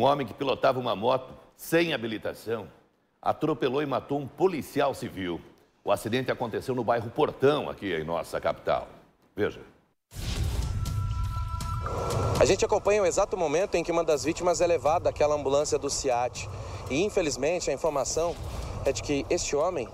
Um homem que pilotava uma moto sem habilitação atropelou e matou um policial civil. O acidente aconteceu no bairro Portão, aqui em nossa capital. Veja. A gente acompanha o exato momento em que uma das vítimas é levada àquela ambulância do CIAT. E infelizmente a informação é de que este homem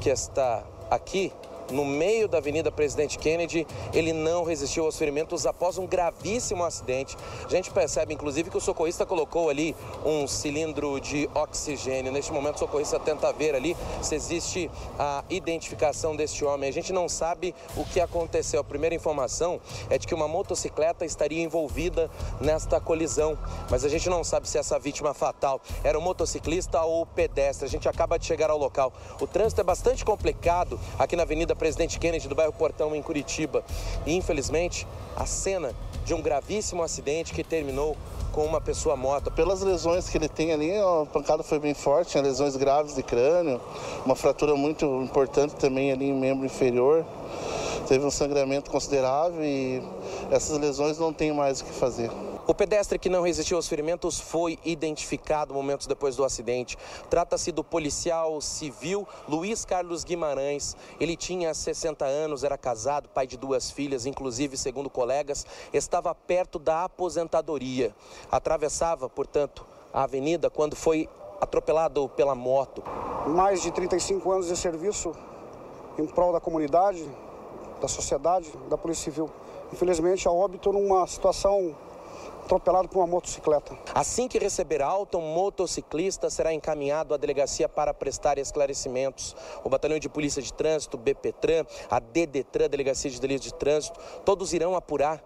que está aqui no meio da Avenida Presidente Kennedy. Ele não resistiu aos ferimentos após um gravíssimo acidente. A gente percebe, inclusive, que o socorrista colocou ali um cilindro de oxigênio. Neste momento, o socorrista tenta ver ali se existe a identificação deste homem. A gente não sabe o que aconteceu. A primeira informação é de que uma motocicleta estaria envolvida nesta colisão, mas a gente não sabe se essa vítima fatal era um motociclista ou pedestre. A gente acaba de chegar ao local. O trânsito é bastante complicado aqui na Avenida Presidente Kennedy do bairro Portão, em Curitiba. E, infelizmente, a cena de um gravíssimo acidente que terminou com uma pessoa morta. Pelas lesões que ele tem ali, a pancada foi bem forte, tinha lesões graves de crânio, uma fratura muito importante também ali em membro inferior. Teve um sangramento considerável e essas lesões não tem mais o que fazer. O pedestre que não resistiu aos ferimentos foi identificado momentos depois do acidente. Trata-se do policial civil Luiz Carlos Guimarães. Ele tinha 60 anos, era casado, pai de duas filhas, inclusive, segundo colegas, estava perto da aposentadoria. Atravessava, portanto, a avenida quando foi atropelado pela moto. Mais de 35 anos de serviço em prol da comunidade, da sociedade, da Polícia Civil. Infelizmente, a óbito numa situação atropelado por uma motocicleta. Assim que receber alta, um motociclista será encaminhado à delegacia para prestar esclarecimentos. O Batalhão de Polícia de Trânsito, BPTran, a DDTran, Delegacia de Delitos de Trânsito, todos irão apurar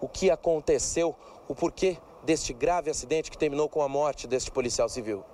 o que aconteceu, o porquê deste grave acidente que terminou com a morte deste policial civil.